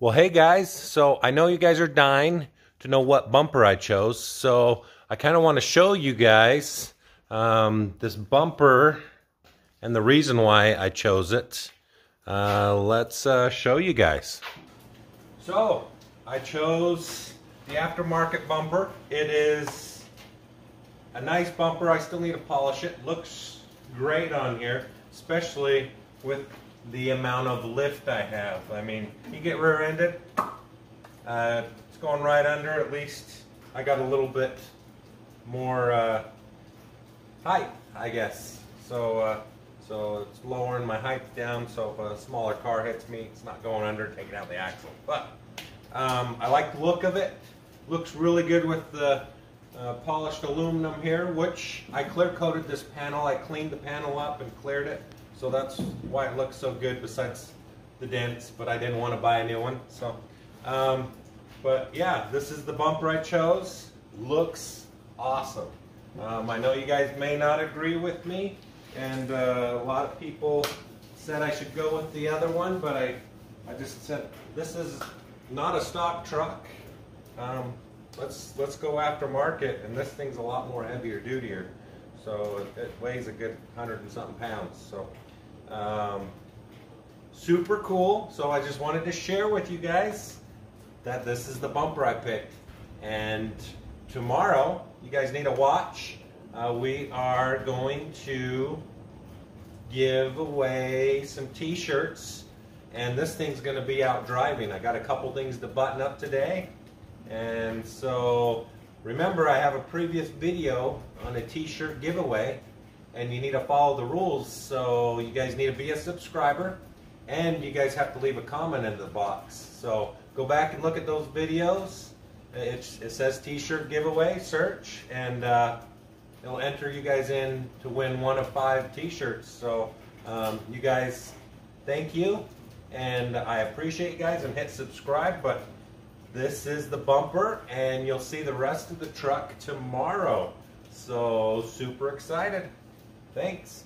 Well, hey guys, so I know you guys are dying to know what bumper I chose, so I kind of want to show you guys um, this bumper and the reason why I chose it. Uh, let's uh, show you guys. So, I chose the aftermarket bumper. It is a nice bumper. I still need to polish it. Looks great on here, especially with the amount of lift I have. I mean, you get rear-ended, uh, it's going right under. At least I got a little bit more uh, height, I guess. So, uh, so it's lowering my height down. So if a smaller car hits me, it's not going under, taking out the axle. But um, I like the look of it. Looks really good with the uh, polished aluminum here, which I clear coated this panel. I cleaned the panel up and cleared it. So that's why it looks so good besides the dents, but I didn't want to buy a new one. So, um, but yeah, this is the bumper I chose. Looks awesome. Um, I know you guys may not agree with me, and uh, a lot of people said I should go with the other one, but I, I just said this is not a stock truck. Um, let's let's go aftermarket, and this thing's a lot more heavier dutier, so it, it weighs a good hundred and something pounds. So um, super cool. So I just wanted to share with you guys that this is the bumper I picked. And tomorrow, you guys need to watch. Uh, we are going to give away some t-shirts and this thing's going to be out driving. I got a couple things to button up today. And so remember I have a previous video on a t-shirt giveaway and you need to follow the rules. So you guys need to be a subscriber, and you guys have to leave a comment in the box. So go back and look at those videos. It, it says T-shirt giveaway, search, and uh, it'll enter you guys in to win one of five T-shirts. So um, you guys, thank you, and I appreciate you guys, and hit subscribe. But this is the bumper, and you'll see the rest of the truck tomorrow. So super excited. Thanks.